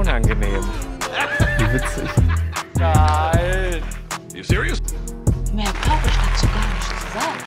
unangenehm. Wie witzig. Geil. You serious?